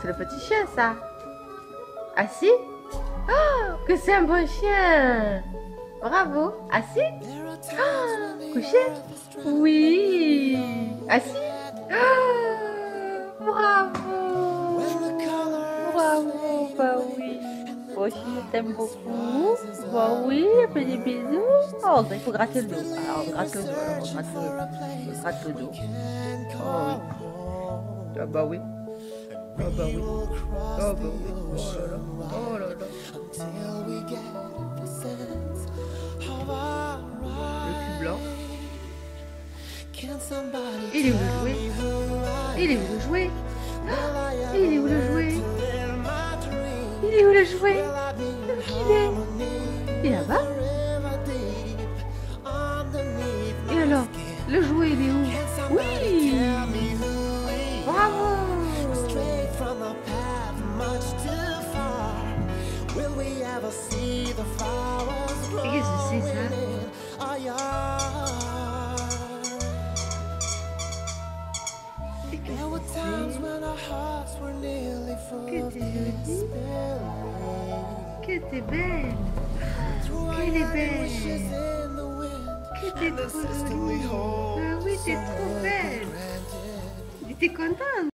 C'est le petit chien, ça. Assis. Oh, que c'est un bon chien. Bravo. Assis. Oh, Couché. Oui. Assis. Oh, Chien, t'aime beaucoup. Bah oui, un petit bisou. Oh, il faut gratter le dos. Alors, on gratte le dos. Alors, on gratte le, on gratte le dos. Oh oui. Ah bah oui. Oh bah oui. Oh bah oui. Oh là là. Oh là là. Le cul blanc. Il est où le jouet Il est où le jouet Ah, Il est où le jouet est où le jouet Il est là-bas Et alors Le jouet il est où Oui Bravo qu'est-ce que c'est ça qu'est-ce que c'est Que t'es jolie Que t'es belle. Qu'elle est belle. Que t'es trop jolie. Ah oui, t'es trop belle. T'es contente